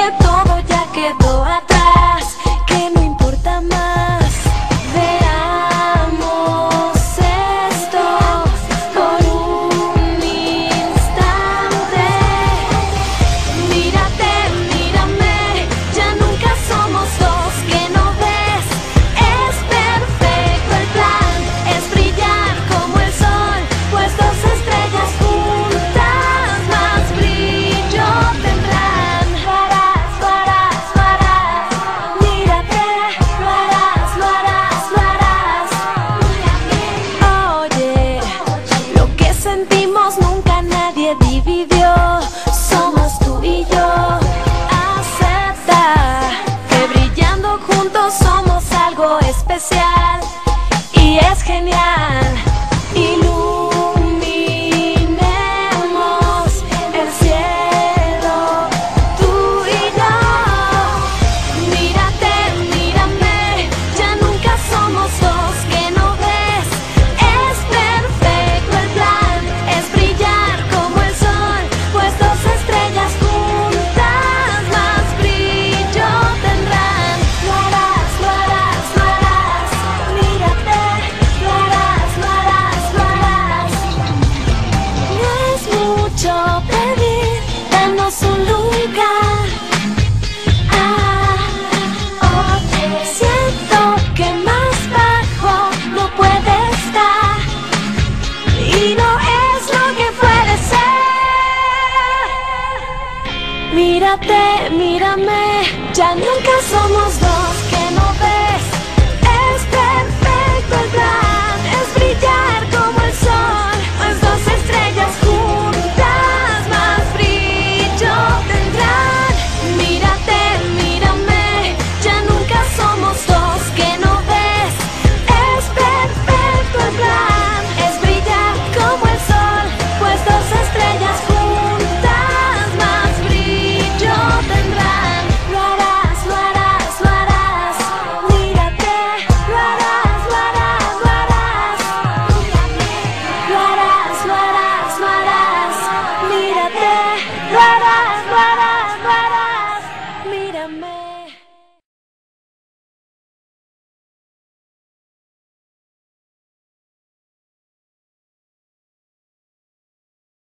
que todo ya quedó. sea Mírate, mírame, ya nunca somos dos. am